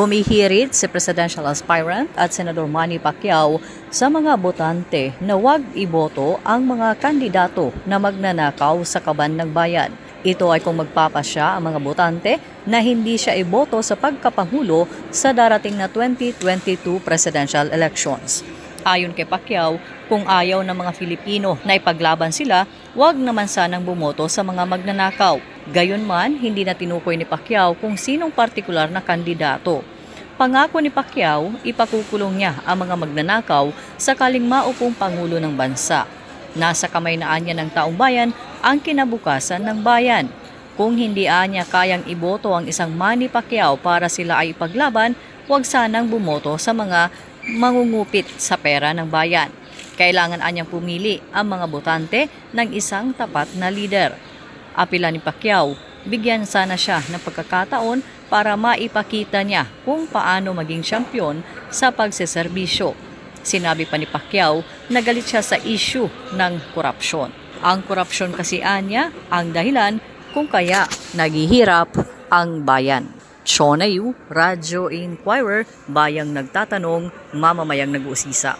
Humihirit si presidential aspirant at Senador Manny Pacquiao sa mga botante na huwag iboto ang mga kandidato na magnanakaw sa kaban ng bayan. Ito ay kung magpapasya ang mga botante na hindi siya iboto sa pagkapangulo sa darating na 2022 presidential elections. Ayon kay Pacquiao, kung ayaw ng mga Filipino na ipaglaban sila, huwag naman sanang bumoto sa mga magnanakaw. Gayunman, hindi na tinukoy ni Pacquiao kung sinong partikular na kandidato. Pangako ni Pacquiao, ipakukulong niya ang mga magnanakaw sakaling maupong Pangulo ng bansa. Nasa kamay na anya ng taong bayan ang kinabukasan ng bayan. Kung hindi anya kayang iboto ang isang Manny Pacquiao para sila ay ipaglaban, huwag sanang bumoto sa mga mangungupit sa pera ng bayan. Kailangan anyang pumili ang mga botante ng isang tapat na leader. Apila ni Pacquiao, bigyan sana siya ng pagkakataon para maipakita niya kung paano maging champion sa pagseserbisyo. Sinabi pa ni Pacquiao na galit siya sa issue ng korupsyon. Ang korupsyon kasi anya ang dahilan kung kaya naghihirap ang bayan. Shona Yu, Radyo Inquirer, Bayang Nagtatanong, Mamamayang Nag-uusisa.